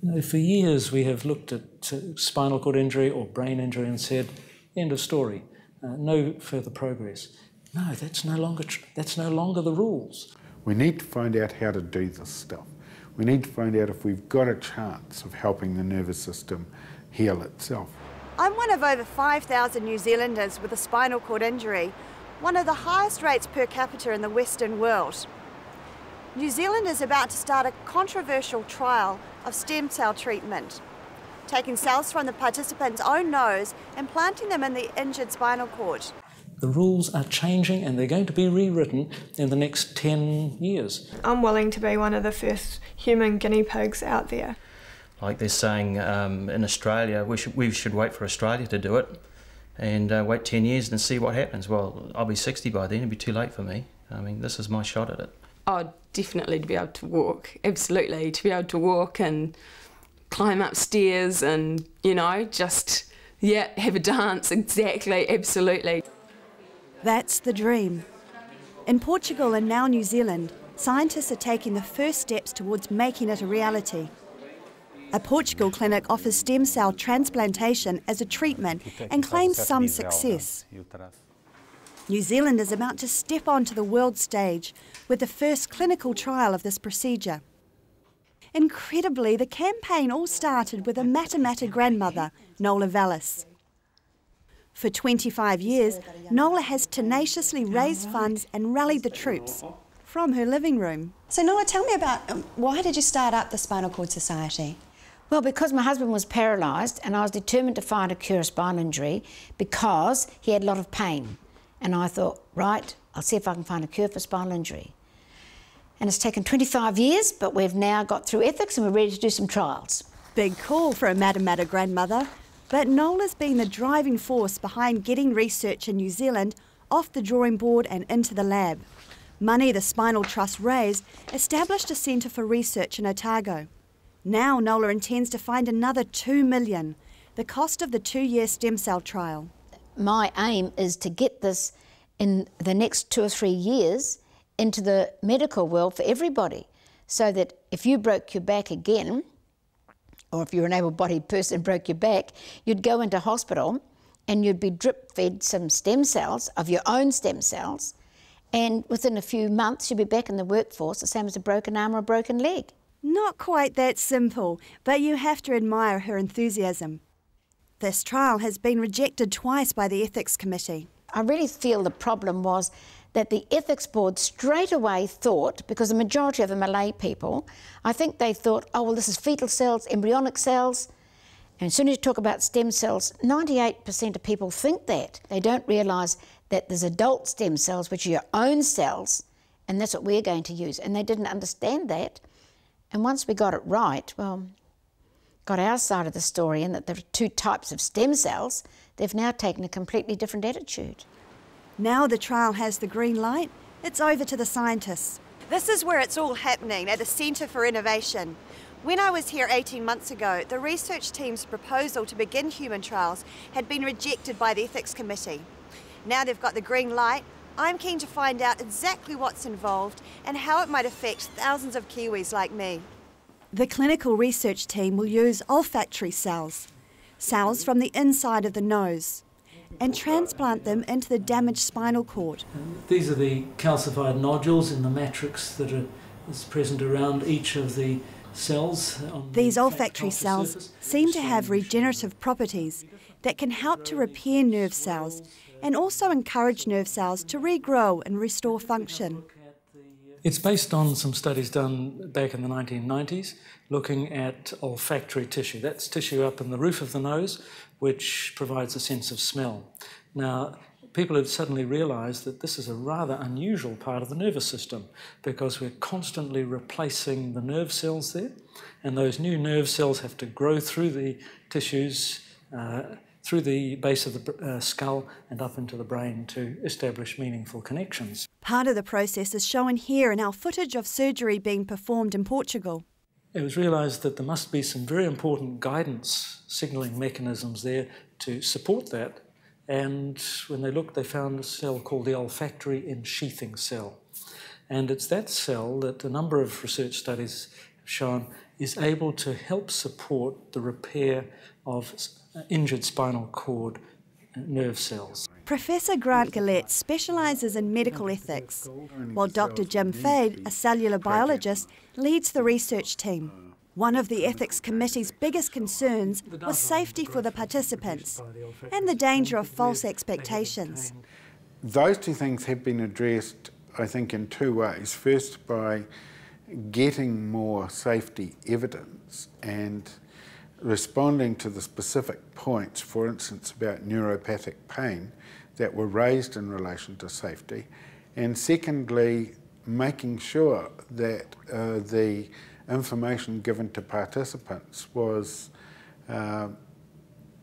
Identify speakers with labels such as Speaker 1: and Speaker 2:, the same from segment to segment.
Speaker 1: You know, for years, we have looked at uh, spinal cord injury or brain injury and said, end of story, uh, no further progress. No, that's no longer tr- that's no longer the rules.
Speaker 2: We need to find out how to do this stuff. We need to find out if we've got a chance of helping the nervous system heal itself.
Speaker 3: I'm one of over 5,000 New Zealanders with a spinal cord injury, one of the highest rates per capita in the Western world. New Zealand is about to start a controversial trial of stem cell treatment, taking cells from the participant's own nose and planting them in the injured spinal cord.
Speaker 1: The rules are changing and they're going to be rewritten in the next 10 years.
Speaker 4: I'm willing to be one of the first human guinea pigs out there.
Speaker 5: Like they're saying um, in Australia, we should, we should wait for Australia to do it and uh, wait 10 years and see what happens. Well, I'll be 60 by then, it'll be too late for me. I mean, this is my shot at it.
Speaker 6: Oh, definitely to be able to walk, absolutely. To be able to walk and climb upstairs and, you know, just, yeah, have a dance, exactly, absolutely.
Speaker 3: That's the dream. In Portugal and now New Zealand, scientists are taking the first steps towards making it a reality. A Portugal clinic offers stem cell transplantation as a treatment and claims some success. New Zealand is about to step onto the world stage with the first clinical trial of this procedure. Incredibly, the campaign all started with a Matamata grandmother, Nola Vallis. For 25 years, Nola has tenaciously raised funds and rallied the troops from her living room.
Speaker 7: So, Nola, tell me about um, why did you start up the Spinal Cord Society?
Speaker 8: Well, because my husband was paralysed and I was determined to find a cure of spinal injury because he had a lot of pain. And I thought, right, I'll see if I can find a cure for spinal injury. And it's taken 25 years, but we've now got through ethics and we're ready to do some trials.
Speaker 3: Big call for a Matamata grandmother, but Nola's been the driving force behind getting research in New Zealand off the drawing board and into the lab. Money the Spinal Trust raised established a centre for research in Otago. Now Nola intends to find another 2 million, the cost of the two-year stem cell trial.
Speaker 8: My aim is to get this in the next two or three years into the medical world for everybody, so that if you broke your back again, or if you're an able-bodied person broke your back, you'd go into hospital and you'd be drip fed some stem cells of your own stem cells, and within a few months you'd be back in the workforce, the same as a broken arm or a broken leg.
Speaker 3: Not quite that simple, but you have to admire her enthusiasm. This trial has been rejected twice by the Ethics Committee.
Speaker 8: I really feel the problem was that the Ethics Board straight away thought, because the majority of them are lay people, I think they thought, oh, well, this is fetal cells, embryonic cells. And as soon as you talk about stem cells, 98% of people think that. They don't realise that there's adult stem cells, which are your own cells, and that's what we're going to use. And they didn't understand that. And once we got it right, well, got our side of the story in that there are two types of stem cells, they've now taken a completely different attitude.
Speaker 3: Now the trial has the green light, it's over to the scientists. This is where it's all happening at the Centre for Innovation. When I was here 18 months ago, the research team's proposal to begin human trials had been rejected by the Ethics Committee. Now they've got the green light, I'm keen to find out exactly what's involved and how it might affect thousands of Kiwis like me. The clinical research team will use olfactory cells, cells from the inside of the nose, and transplant them into the damaged spinal cord.
Speaker 1: These are the calcified nodules in the matrix that are is present around each of the cells.
Speaker 3: These
Speaker 1: the
Speaker 3: olfactory cells
Speaker 1: surface.
Speaker 3: seem to have regenerative properties that can help to repair nerve cells and also encourage nerve cells to regrow and restore function.
Speaker 1: It's based on some studies done back in the 1990s looking at olfactory tissue. That's tissue up in the roof of the nose, which provides a sense of smell. Now, people have suddenly realized that this is a rather unusual part of the nervous system because we're constantly replacing the nerve cells there, and those new nerve cells have to grow through the tissues. Uh, through the base of the uh, skull and up into the brain to establish meaningful connections.
Speaker 3: Part of the process is shown here in our footage of surgery being performed in Portugal.
Speaker 1: It was realised that there must be some very important guidance signalling mechanisms there to support that. And when they looked, they found a cell called the olfactory ensheathing cell. And it's that cell that a number of research studies have shown, is able to help support the repair of injured spinal cord uh, nerve cells.
Speaker 3: Professor Grant Gillett specialises in medical ethics, while Dr Jim Faed, a cellular biologist, leads the research team. One of the ethics committee's biggest concerns was safety for the participants and the danger of false expectations.
Speaker 2: Those two things have been addressed, I think, in two ways. First, by getting more safety evidence and responding to the specific points, for instance, about neuropathic pain that were raised in relation to safety. And secondly, making sure that uh, the information given to participants was uh,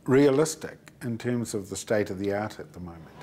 Speaker 2: realistic in terms of the state of the art at the moment.